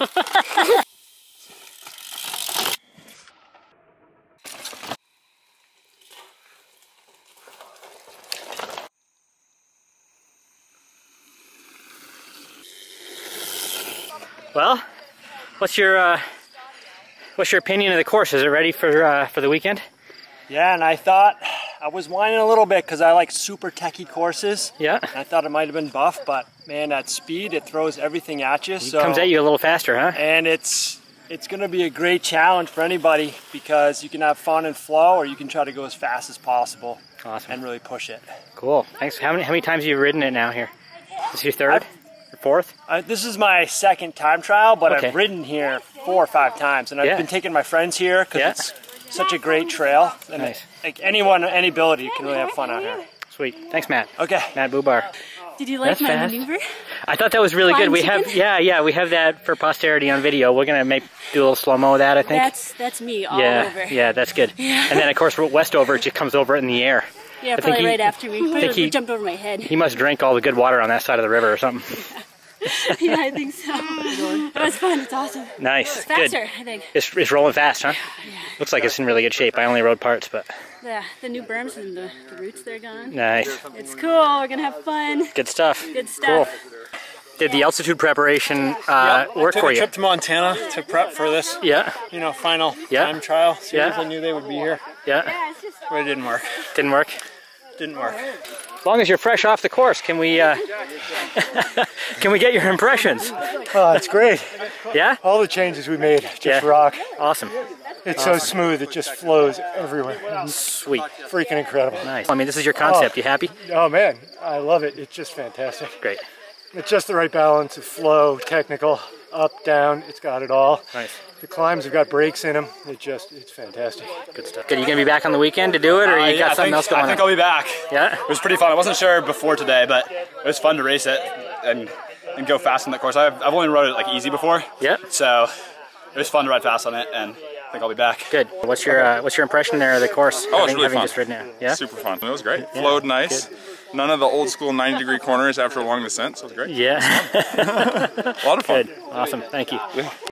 well, what's your uh, what's your opinion of the course? Is it ready for uh, for the weekend? Yeah, and I thought I was whining a little bit because I like super techy courses. Yeah. I thought it might have been buff, but man, at speed it throws everything at you. It so comes at you a little faster, huh? and it's it's going to be a great challenge for anybody because you can have fun and flow, or you can try to go as fast as possible Awesome. and really push it. Cool. Thanks. How many how many times have you ridden it now here? This is your third, or fourth? Uh, this is my second time trial, but Okay. I've ridden here four or five times, and I've Yeah. been taking my friends here because Yeah. it's such a great trail. And Nice. like anyone, any ability, you can really have fun out here. Sweet. Thanks, Matt. Okay. Matt Bubar. Did you like That's my fast. maneuver? I thought that was really good. Flying We have yeah yeah we have that for posterity on video. We're gonna make do a little slow mo of that I think. That's that's me all yeah over. yeah that's good. Yeah. And then of course Westover it just comes over in the air. Yeah, think probably he- right after me. think he- jumped over my head. He must drink all the good water on that side of the river or something. yeah, I think so. It was fun. It's awesome. Nice. Faster, Good. I think. It's, it's rolling fast, huh? Yeah. Looks like it's in really good shape. I only rode parts, but Yeah, the new berms and the, the roots they're gone. nice. It's cool. We're gonna have fun. Good stuff. Good stuff. Cool. stuff. Did the altitude preparation uh, work Took for a you? trip to Montana to prep for this, Yeah, you know, final Yeah. time trial. Series. Yeah. I knew they would be here, yeah. but it didn't work. Didn't work. Didn't work. As long as you're fresh off the course, can we uh, can we get your impressions? Oh, it's great. Yeah. All the changes we made just Yeah. rock. Awesome. It's so smooth, it just flows everywhere. Sweet. Freaking incredible. Nice. I mean, this is your concept. You happy? Oh man, I love it. It's just fantastic. Great. It's just the right balance of flow, technical, up, down. It's got it all. Nice. The climbs have got breaks in them. It just, it's fantastic. Good stuff. Good. You gonna be back on the weekend to do it, or you Uh, got yeah, I something think, else going on? I think on? I'll be back. Yeah. It was pretty fun. I wasn't sure before today, but it was fun to race it and and go fast on that course. I've, I've only rode it like easy before. Yeah. So it was fun to ride fast on it, and I think I'll be back. Good. What's your uh, what's your impression there of the course? Oh, having, it's really having fun. just ridden it. Yeah. Super fun. It was great. Flowed nice. None of the old school 90 degree corners after a long descent, so it was great. Yeah. A lot of fun. Good. Awesome. Thank you.